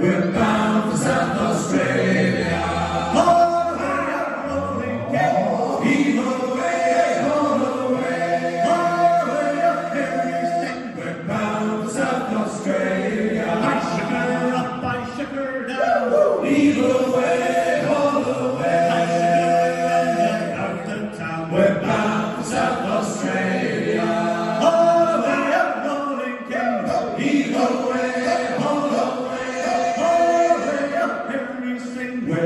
We're bound for South Australia. Glory, glory, glory, glory.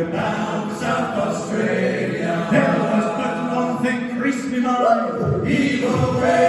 Down South Australia. There has but one thing creased me mind, evil ways.